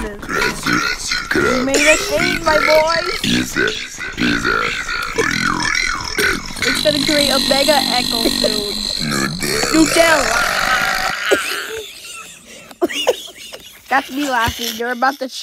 You made us change, my boy. Pizza, pizza. It's gonna create a mega echo soon. Nutella. Nutella. That's me laughing. You're about to show.